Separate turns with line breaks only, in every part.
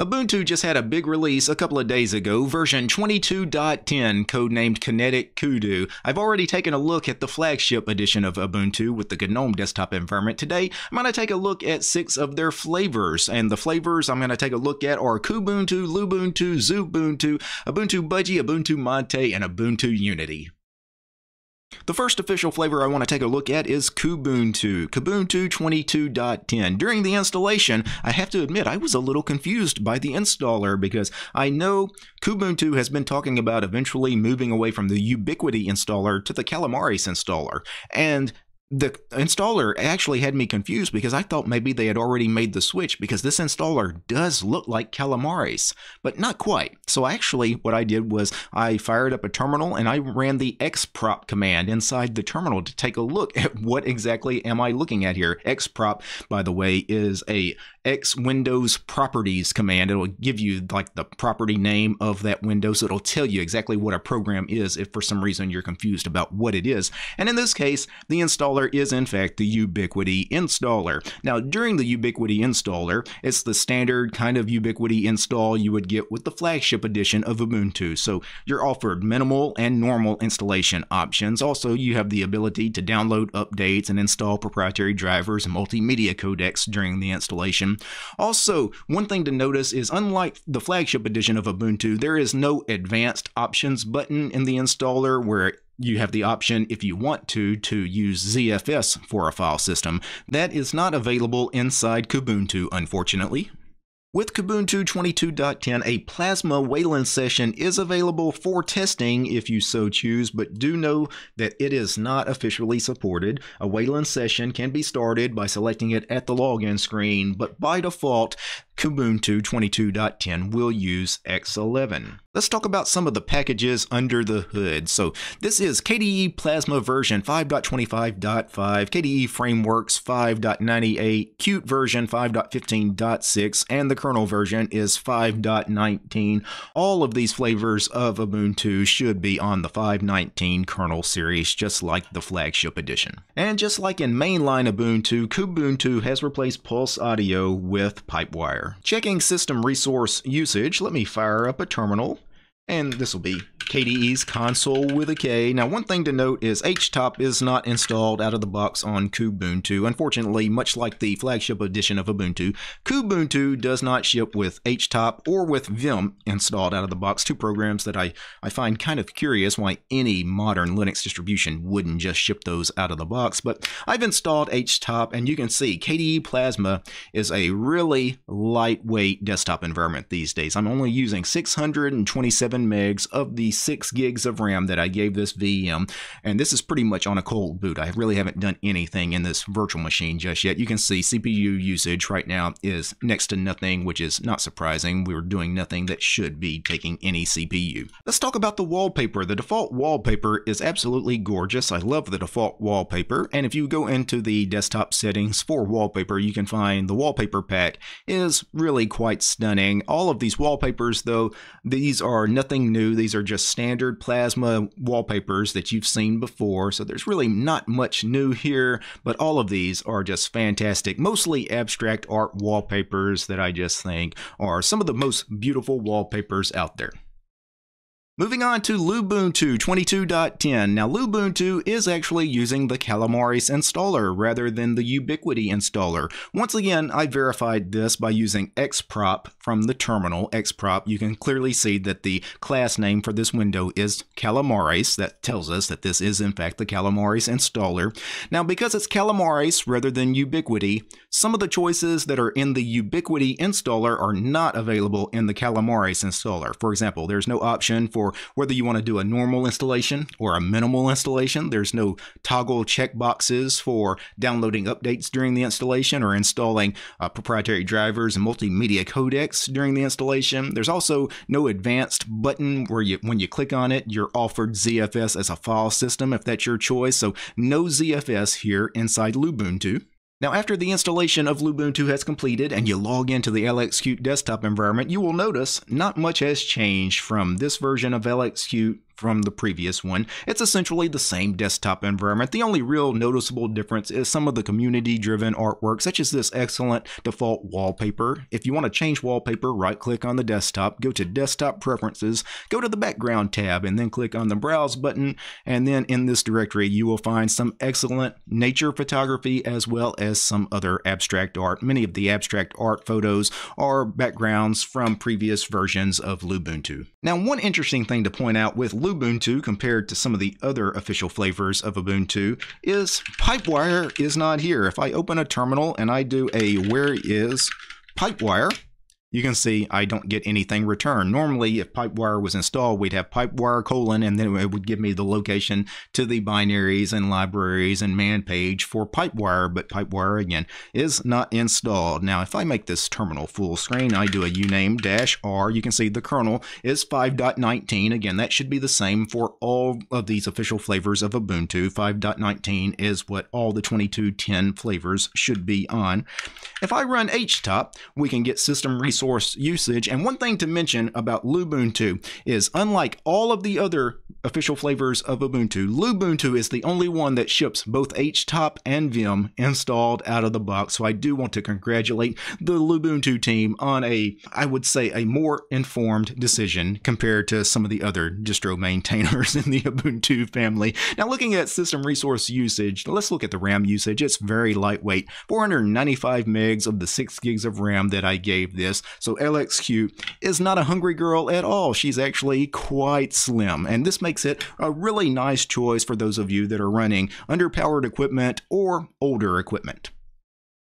Ubuntu just had a big release a couple of days ago, version 22.10, codenamed Kinetic Kudu. I've already taken a look at the flagship edition of Ubuntu with the GNOME desktop environment. Today, I'm going to take a look at six of their flavors, and the flavors I'm going to take a look at are Kubuntu, Lubuntu, Xubuntu, Ubuntu Budgie, Ubuntu Mate, and Ubuntu Unity. The first official flavor I want to take a look at is Kubuntu, Kubuntu 22.10. During the installation, I have to admit I was a little confused by the installer because I know Kubuntu has been talking about eventually moving away from the Ubiquity installer to the Calamares installer. And the installer actually had me confused because I thought maybe they had already made the switch because this installer does look like Calamares, but not quite. So actually what I did was I fired up a terminal and I ran the xprop command inside the terminal to take a look at what exactly am I looking at here. xprop, by the way, is a X Windows properties command. It'll give you like the property name of that window, so it'll tell you exactly what a program is if for some reason you're confused about what it is. And in this case, the installer is in fact the Ubiquity installer. Now, during the Ubiquity installer, it's the standard kind of Ubiquity install you would get with the flagship edition of Ubuntu. So you're offered minimal and normal installation options. Also, you have the ability to download updates and install proprietary drivers and multimedia codecs during the installation. Also, one thing to notice is unlike the flagship edition of Ubuntu, there is no advanced options button in the installer where you have the option, if you want to, to use ZFS for a file system. That is not available inside Kubuntu, unfortunately. With Kubuntu 22.10, a Plasma Wayland session is available for testing if you so choose, but do know that it is not officially supported. A Wayland session can be started by selecting it at the login screen, but by default, Kubuntu 22.10 will use X11. Let's talk about some of the packages under the hood. So this is KDE Plasma version 5.25.5, KDE Frameworks 5.98, Qt version 5.15.6, and the kernel version is 5.19. All of these flavors of Ubuntu should be on the 5.19 kernel series, just like the flagship edition. And just like in mainline Ubuntu, Kubuntu has replaced Pulse Audio with Pipewire. Checking system resource usage, let me fire up a terminal, and this will be KDE's Konsole with a K. Now, one thing to note is HTOP is not installed out of the box on Kubuntu. Unfortunately, much like the flagship edition of Ubuntu, Kubuntu does not ship with HTOP or with Vim installed out of the box, two programs that I, I find kind of curious why any modern Linux distribution wouldn't just ship those out of the box. But I've installed HTOP, and you can see KDE Plasma is a really lightweight desktop environment these days. I'm only using 627 megs of the 6 gigs of RAM that I gave this VM, and this is pretty much on a cold boot. I really haven't done anything in this virtual machine just yet. You can see CPU usage right now is next to nothing, which is not surprising. We're doing nothing that should be taking any CPU. Let's talk about the wallpaper. The default wallpaper is absolutely gorgeous. I love the default wallpaper, and if you go into the desktop settings for wallpaper, you can find the wallpaper pack is really quite stunning. All of these wallpapers, though, these are nothing new. These are just standard plasma wallpapers that you've seen before, so there's really not much new here, but all of these are just fantastic, mostly abstract art wallpapers that I just think are some of the most beautiful wallpapers out there. Moving on to Lubuntu 22.10. Now, Lubuntu is actually using the Calamares installer rather than the Ubiquity installer. Once again, I verified this by using xprop from the terminal. xprop, you can clearly see that the class name for this window is Calamares. That tells us that this is in fact the Calamares installer. Now, because it's Calamares rather than Ubiquity, some of the choices that are in the Ubiquity installer are not available in the Calamares installer. For example, there's no option for whether you want to do a normal installation or a minimal installation. There's no toggle checkboxes for downloading updates during the installation or installing uh, proprietary drivers and multimedia codecs during the installation. There's also no advanced button where you when you click on it, you're offered ZFS as a file system if that's your choice. So no ZFS here inside Lubuntu. Now, after the installation of Lubuntu has completed and you log into the LXQt desktop environment, you will notice not much has changed from this version of LXQt from the previous one. It's essentially the same desktop environment. The only real noticeable difference is some of the community driven artwork, such as this excellent default wallpaper. If you want to change wallpaper, right click on the desktop, go to Desktop Preferences, go to the Background tab, and then click on the Browse button. And then in this directory, you will find some excellent nature photography as well as some other abstract art. Many of the abstract art photos are backgrounds from previous versions of Lubuntu. Now, one interesting thing to point out with Lubuntu compared to some of the other official flavors of Ubuntu is Pipewire is not here. If I open a terminal and I do a where is Pipewire, you can see I don't get anything returned. Normally, if Pipewire was installed, we'd have Pipewire colon, and then it would give me the location to the binaries and libraries and man page for Pipewire, but Pipewire, again, is not installed. Now, if I make this terminal full screen, I do a uname dash R, you can see the kernel is 5.19. Again, that should be the same for all of these official flavors of Ubuntu. 5.19 is what all the 2210 flavors should be on. If I run htop, we can get system resource resource usage. And one thing to mention about Lubuntu is unlike all of the other official flavors of Ubuntu, Lubuntu is the only one that ships both HTOP and Vim installed out of the box. So I do want to congratulate the Lubuntu team on a, I would say, a more informed decision compared to some of the other distro maintainers in the Ubuntu family. Now, looking at system resource usage, let's look at the RAM usage. It's very lightweight, 495 megs of the 6 gigs of RAM that I gave this. So LXQt is not a hungry girl at all. She's actually quite slim, and this makes it a really nice choice for those of you that are running underpowered equipment or older equipment.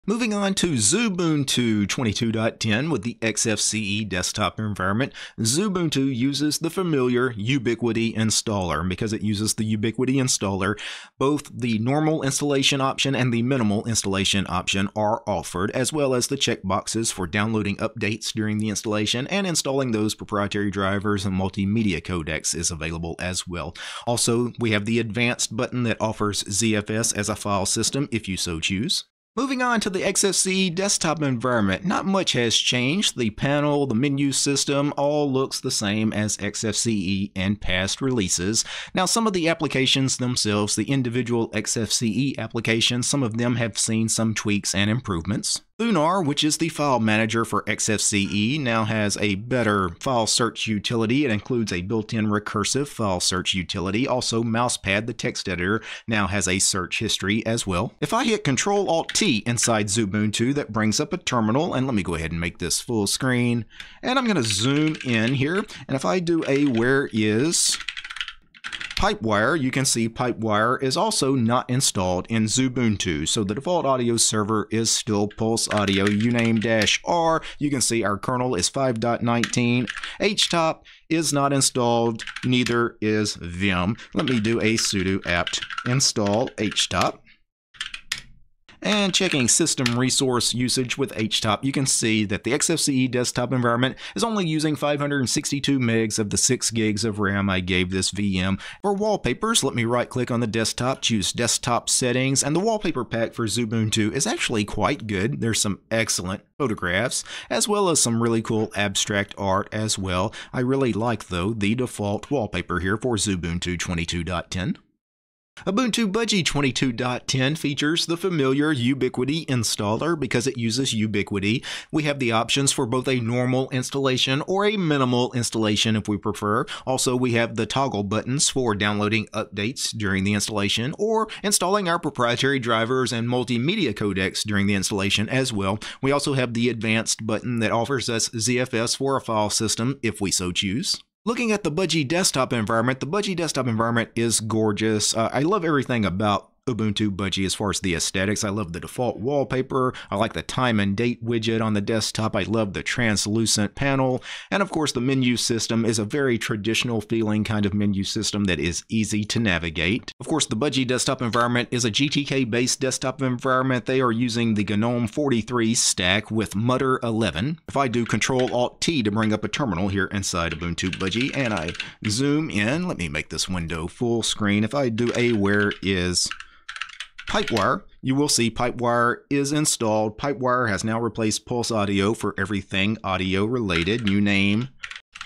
Moving on to Xubuntu 22.10 with the XFCE desktop environment, Xubuntu uses the familiar Ubiquity installer. Because it uses the Ubiquity installer, both the normal installation option and the minimal installation option are offered, as well as the checkboxes for downloading updates during the installation and installing those proprietary drivers and multimedia codecs is available as well. Also, we have the advanced button that offers ZFS as a file system if you so choose. Moving on to the XFCE desktop environment, not much has changed. The panel, the menu system, all looks the same as XFCE and past releases. Now, some of the applications themselves, the individual XFCE applications, some of them have seen some tweaks and improvements. Thunar, which is the file manager for XFCE, now has a better file search utility. It includes a built-in recursive file search utility. Also, Mousepad, the text editor, now has a search history as well. If I hit Control-Alt-T inside Xubuntu, that brings up a terminal, and let me go ahead and make this full screen. And I'm going to zoom in here, and if I do a where is Pipewire, you can see Pipewire is also not installed in Xubuntu, so the default audio server is still Pulse Audio uname-r. You can see our kernel is 5.19. HTOP is not installed, neither is Vim. Let me do a sudo apt install htop. And checking system resource usage with HTOP, you can see that the XFCE desktop environment is only using 562 megs of the 6 gigs of RAM I gave this VM. For wallpapers, let me right click on the desktop, choose desktop settings, and the wallpaper pack for Xubuntu is actually quite good. There's some excellent photographs, as well as some really cool abstract art as well. I really like, though, the default wallpaper here for Xubuntu 22.10. Ubuntu Budgie 22.10 features the familiar Ubiquity installer because it uses Ubiquity. We have the options for both a normal installation or a minimal installation if we prefer. Also, we have the toggle buttons for downloading updates during the installation or installing our proprietary drivers and multimedia codecs during the installation as well. We also have the advanced button that offers us ZFS for a file system if we so choose. Looking at the Budgie desktop environment, the Budgie desktop environment is gorgeous. Uh, I love everything about Ubuntu Budgie as far as the aesthetics. I love the default wallpaper. I like the time and date widget on the desktop. I love the translucent panel. And of course, the menu system is a very traditional feeling kind of menu system that is easy to navigate. Of course, the Budgie desktop environment is a GTK based desktop environment. They are using the GNOME 43 stack with Mutter 11. If I do Control Alt T to bring up a terminal here inside Ubuntu Budgie and I zoom in, let me make this window full screen. If I do a where is Pipewire, you will see Pipewire is installed. Pipewire has now replaced Pulse Audio for everything audio related. uname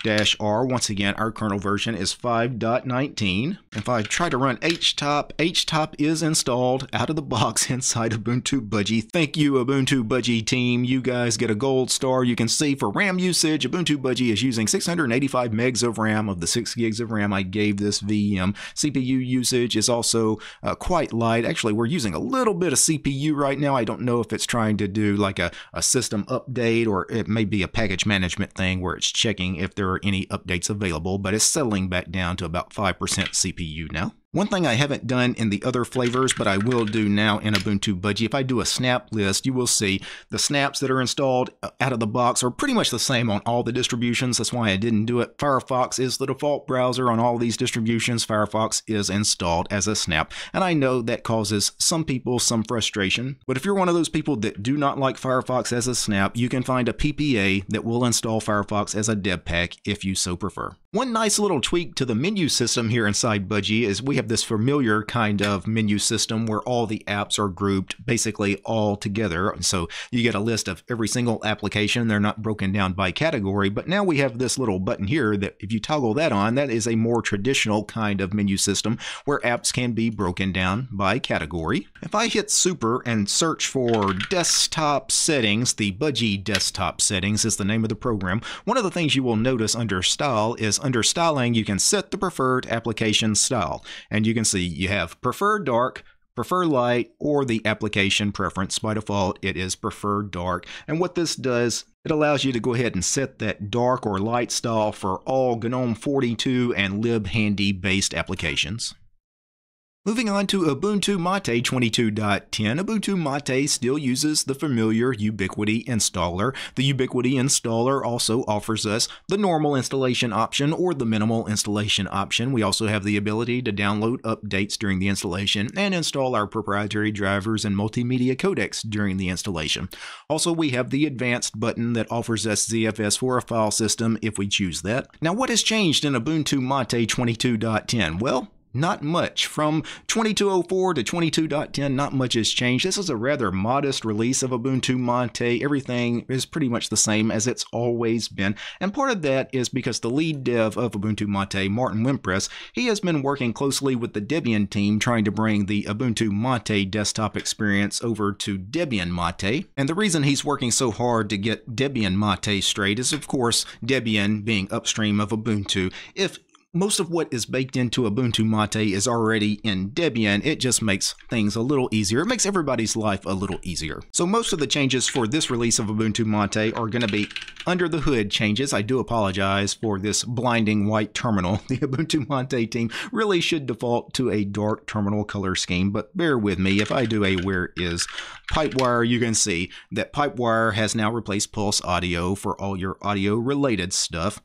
dash R. Once again, our kernel version is 5.19. If I try to run htop, htop is installed out of the box inside Ubuntu Budgie. Thank you, Ubuntu Budgie team. You guys get a gold star. You can see for RAM usage, Ubuntu Budgie is using 685 megs of RAM of the 6 gigs of RAM I gave this VM. CPU usage is also uh, quite light. Actually, we're using a little bit of CPU right now. I don't know if it's trying to do like a, a system update or it may be a package management thing where it's checking if there are any updates available, but it's settling back down to about 5% CPU now. One thing I haven't done in the other flavors, but I will do now in Ubuntu Budgie, if I do a snap list, you will see the snaps that are installed uh, out of the box are pretty much the same on all the distributions. That's why I didn't do it. Firefox is the default browser on all these distributions. Firefox is installed as a snap, and I know that causes some people some frustration. But if you're one of those people that do not like Firefox as a snap, you can find a PPA that will install Firefox as a deb pack if you so prefer. One nice little tweak to the menu system here inside Budgie is we have this familiar kind of menu system where all the apps are grouped basically all together. So you get a list of every single application. They're not broken down by category, but now we have this little button here that if you toggle that on, that is a more traditional kind of menu system where apps can be broken down by category. If I hit super and search for desktop settings, the Budgie desktop settings is the name of the program. One of the things you will notice under style is under styling, you can set the preferred application style. And you can see you have preferred dark, prefer light, or the application preference. By default, it is preferred dark. And what this does, it allows you to go ahead and set that dark or light style for all GNOME 42 and libhandy based applications. Moving on to Ubuntu Mate 22.10, Ubuntu Mate still uses the familiar Ubiquity installer. The Ubiquity installer also offers us the normal installation option or the minimal installation option. We also have the ability to download updates during the installation and install our proprietary drivers and multimedia codecs during the installation. Also, we have the advanced button that offers us ZFS for a file system if we choose that. Now, what has changed in Ubuntu Mate 22.10? Well, not much. From 2204 to 22.10, not much has changed. This is a rather modest release of Ubuntu Mate. Everything is pretty much the same as it's always been. And part of that is because the lead dev of Ubuntu Mate, Martin Wimpress, he has been working closely with the Debian team trying to bring the Ubuntu Mate desktop experience over to Debian Mate. And the reason he's working so hard to get Debian Mate straight is, of course, Debian being upstream of Ubuntu. If most of what is baked into Ubuntu Mate is already in Debian. It just makes things a little easier. It makes everybody's life a little easier. So most of the changes for this release of Ubuntu Mate are going to be under the hood changes. I do apologize for this blinding white terminal. The Ubuntu Mate team really should default to a dark terminal color scheme, but bear with me. If I do a where is Pipewire, you can see that Pipewire has now replaced Pulse Audio for all your audio related stuff.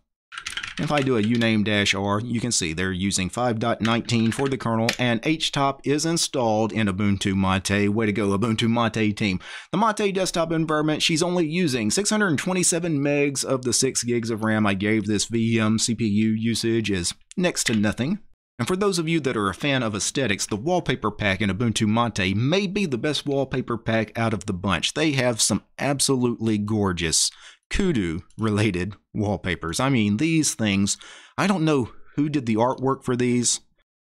If I do a uname-r, you can see they're using 5.19 for the kernel, and htop is installed in Ubuntu Mate. Way to go, Ubuntu Mate team. The Mate desktop environment, she's only using 627 megs of the 6 gigs of RAM I gave this VM. CPU usage is next to nothing. And for those of you that are a fan of aesthetics, the wallpaper pack in Ubuntu Mate may be the best wallpaper pack out of the bunch. They have some absolutely gorgeous Kudu related wallpapers. I mean, these things, I don't know who did the artwork for these,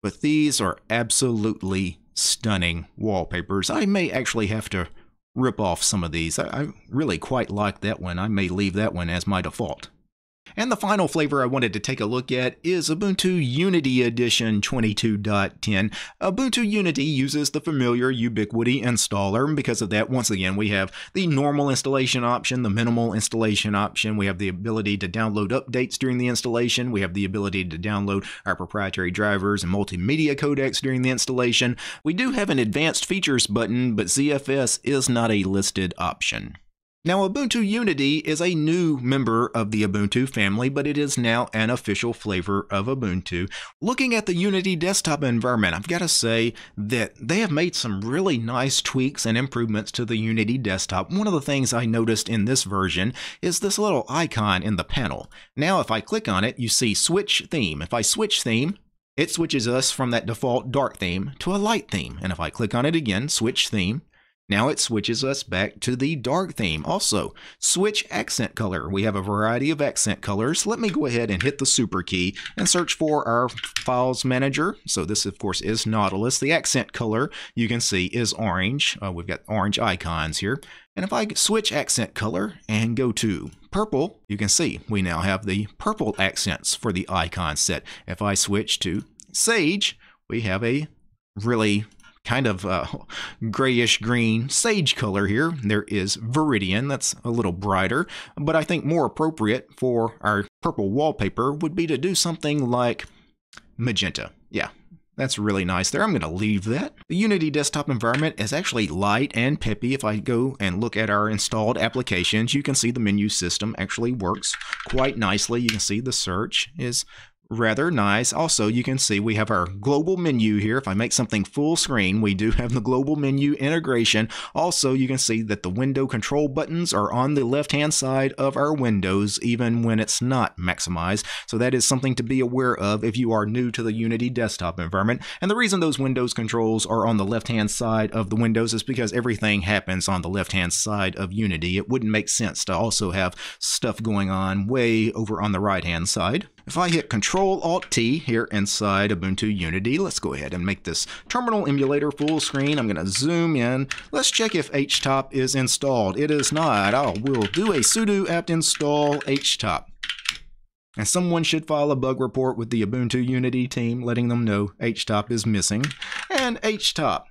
but these are absolutely stunning wallpapers. I may actually have to rip off some of these. I, I really quite like that one. I may leave that one as my default. And the final flavor I wanted to take a look at is Ubuntu Unity Edition 22.10. Ubuntu Unity uses the familiar Ubiquity installer, because of that, once again, we have the normal installation option, the minimal installation option. We have the ability to download updates during the installation. We have the ability to download our proprietary drivers and multimedia codecs during the installation. We do have an advanced features button, but ZFS is not a listed option. Now, Ubuntu Unity is a new member of the Ubuntu family, but it is now an official flavor of Ubuntu. Looking at the Unity desktop environment, I've got to say that they have made some really nice tweaks and improvements to the Unity desktop. One of the things I noticed in this version is this little icon in the panel. Now, if I click on it, you see Switch Theme. If I switch theme, it switches us from that default dark theme to a light theme. And if I click on it again, Switch Theme, Now it switches us back to the dark theme. Also, switch accent color. We have a variety of accent colors. Let me go ahead and hit the super key and search for our files manager. So this, of course, is Nautilus. The accent color you can see is orange. Uh, we've got orange icons here. And if I switch accent color and go to purple, you can see we now have the purple accents for the icon set. If I switch to sage, we have a really kind of uh, grayish green sage color here. There is Viridian, that's a little brighter, but I think more appropriate for our purple wallpaper would be to do something like magenta. Yeah, that's really nice there. I'm going to leave that. The Unity desktop environment is actually light and peppy. If I go and look at our installed applications, you can see the menu system actually works quite nicely. You can see the search is rather nice. Also, you can see we have our global menu here. If I make something full screen, we do have the global menu integration. Also, you can see that the window control buttons are on the left-hand side of our windows, even when it's not maximized. So that is something to be aware of if you are new to the Unity desktop environment. And the reason those Windows controls are on the left-hand side of the windows is because everything happens on the left-hand side of Unity. It wouldn't make sense to also have stuff going on way over on the right-hand side. If I hit Control Alt T here inside Ubuntu Unity, let's go ahead and make this terminal emulator full screen. I'm going to zoom in. Let's check if htop is installed. It is not. I will do a sudo apt install htop. And someone should file a bug report with the Ubuntu Unity team letting them know htop is missing. And htop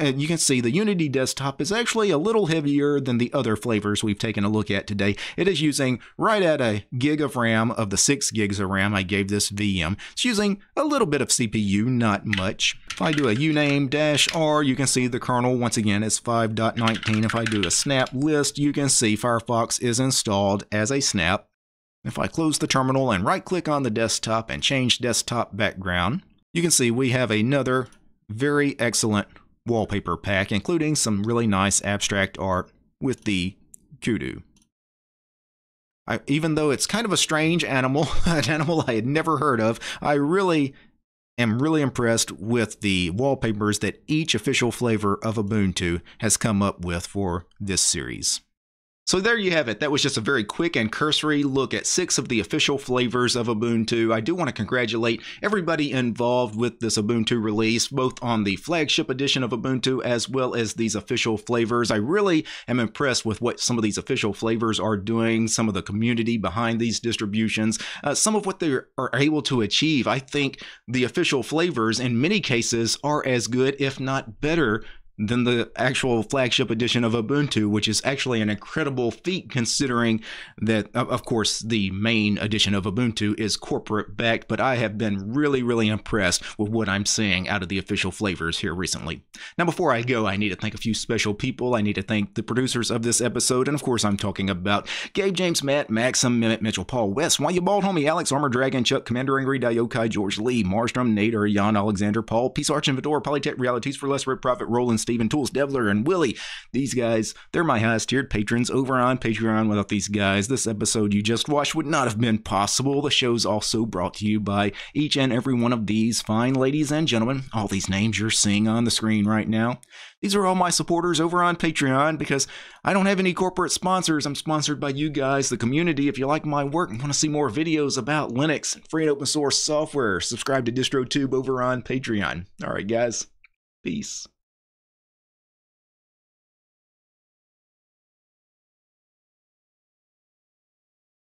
and you can see the Unity desktop is actually a little heavier than the other flavors we've taken a look at today. It is using right at a gig of RAM of the 6 gigs of RAM I gave this VM. It's using a little bit of CPU, not much. If I do a uname dash R, you can see the kernel once again is 5.19. If I do a snap list, you can see Firefox is installed as a snap. If I close the terminal and right click on the desktop and change desktop background, you can see we have another very excellent wallpaper pack, including some really nice abstract art with the kudu. I, even though it's kind of a strange animal, an animal I had never heard of, I really am really impressed with the wallpapers that each official flavor of Ubuntu has come up with for this series. So there you have it. That was just a very quick and cursory look at six of the official flavors of Ubuntu. I do want to congratulate everybody involved with this Ubuntu release, both on the flagship edition of Ubuntu as well as these official flavors. I really am impressed with what some of these official flavors are doing, some of the community behind these distributions, uh, some of what they are able to achieve. I think the official flavors in many cases are as good, if not better, than the actual flagship edition of Ubuntu, which is actually an incredible feat considering that, of course, the main edition of Ubuntu is corporate backed, but I have been really, really impressed with what I'm seeing out of the official flavors here recently. Now, before I go, I need to thank a few special people. I need to thank the producers of this episode, and of course, I'm talking about Gabe James, Matt, Maxim, Mehmet Mitchell, Paul West, Why You Bald Homie, Alex, Armor Dragon, Chuck, Commander Angry, Dayokai, George Lee, Marstrom, Nader, Jan, Alexander, Paul, Peace Arch and Fedora, Polytech Realities for Less Red Profit, Roland, Stephen Tools, Devler, and Willie. These guys, they're my highest tiered patrons over on Patreon. Without these guys, this episode you just watched would not have been possible. The show's also brought to you by each and every one of these fine ladies and gentlemen. All these names you're seeing on the screen right now. These are all my supporters over on Patreon because I don't have any corporate sponsors. I'm sponsored by you guys, the community. If you like my work and want to see more videos about Linux and free and open source software, subscribe to DistroTube over on Patreon. All right, guys. Peace.